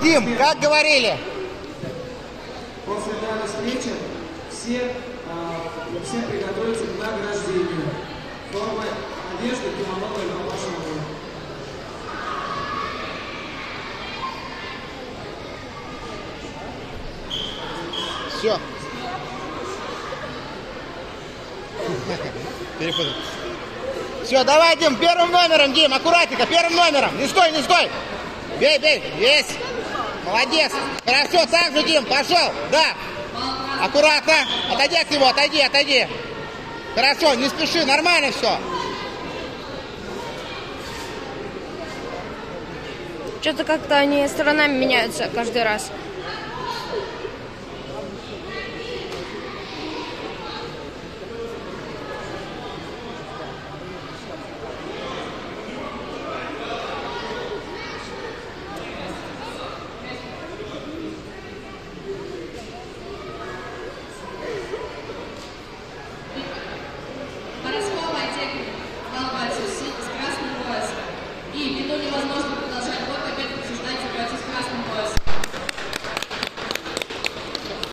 Дим, как говорили? После данной встречи все, а, все приготовятся к награждению. Форма одежды, кимоно и домашнего. Все. Перепутал. Все, давай, Дим, первым номером, Дим, аккуратненько, первым номером. Не стой, не стой. Бей, бей, есть. Молодец. Хорошо, так же, Дим, пошел. Да. Аккуратно. Отойди от него, отойди, отойди. Хорошо, не спеши, нормально все. Что-то как-то они сторонами меняются каждый раз.